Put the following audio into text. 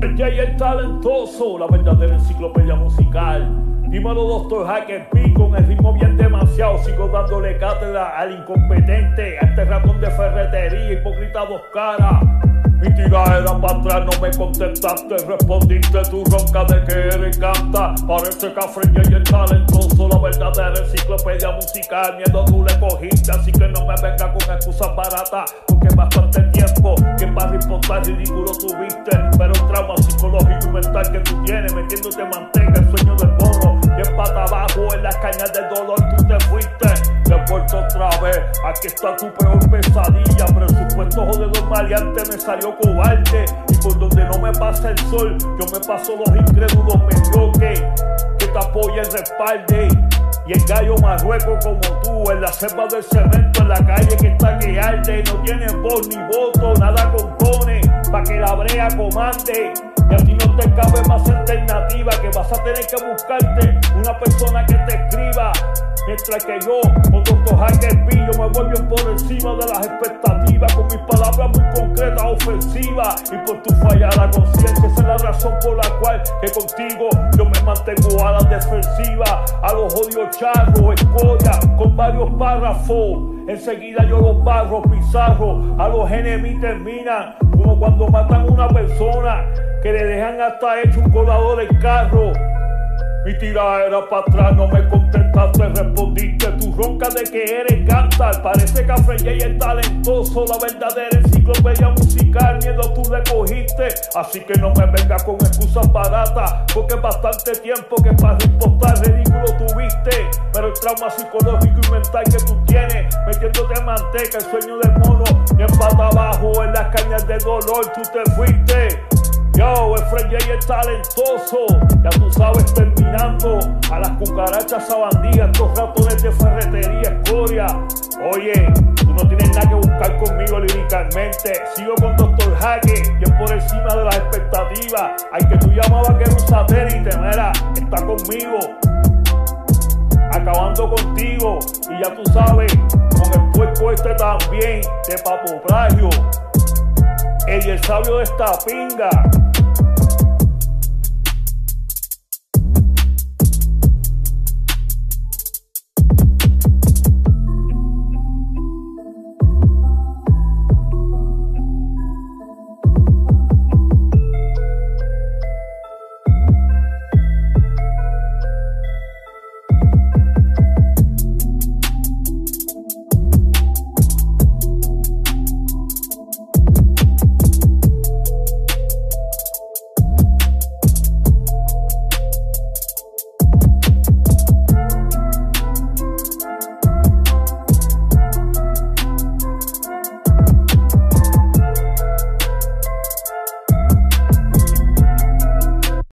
El el talentoso, la verdadera enciclopedia musical. Dímelo, doctor Hacker P, con el ritmo bien demasiado. Sigo dándole cátedra al incompetente, a este ratón de ferretería, hipócrita dos caras. Mi tira era para atrás, no me contestaste, respondiste tu ronca de que eres canta. Parece café y el talentoso, la verdadera enciclopedia musical. Miedo tú le cogiste, así que no me venga con excusas baratas, porque bastante tiempo que para reportar ridículo tuviste. Pero el trauma psicológico y mental que tú tienes, metiéndote manteca, cañas del dolor tú te fuiste. Te he vuelto otra vez, aquí está tu peor pesadilla. Presupuesto jodedor maleante me salió cobarde. Y por donde no me pasa el sol, yo me paso los incrédulos mediocres que te apoyen, respalde. Y el gallo marrueco como tú, en la selva del cemento, en la calle que está que arde. No tiene voz ni voto, nada compone, pa' que la brea comande. Y a ti no te cabe más alternativa, que vas a tener que buscarte una persona que te escriba. Mientras que yo, con Dr. Hacker Pillo, me voy bien por encima de las expectativas, con mis palabras muy concretas, ofensivas. Y por tu fallada conciencia, esa es la razón por la cual que contigo yo me mantengo a la defensiva, a los odios charros, escoria, con varios párrafos. Enseguida yo los barro, pizarro, a los enemigos terminan, como cuando matan a una persona, que le dejan hasta hecho un colador del carro. Mi tira era para atrás, no me contestaste, respondiste tu ronca de que eres cantar. Parece Café y el talentoso, la verdadera enciclopedia musical. Miedo tú le cogiste, así que no me vengas con excusas baratas, porque es bastante tiempo que para reportar ridículo tuviste. Pero el trauma psicológico y mental que tú tienes, metiéndote manteca, el sueño del mono, y en pata abajo en las cañas de dolor, tú te fuiste. Yo, Efraín J es talentoso, ya tú sabes, las cucarachas sabandías, estos ratones de ferretería, escoria. Oye, tú no tienes nada que buscar conmigo líricamente. Sigo con Dr. Jaque, es por encima de las expectativas. Al que tú llamabas que era un satélite, mira, está conmigo, acabando contigo. Y ya tú sabes, con el puerco este también, de papo plagio. Ey, el sabio de esta pinga,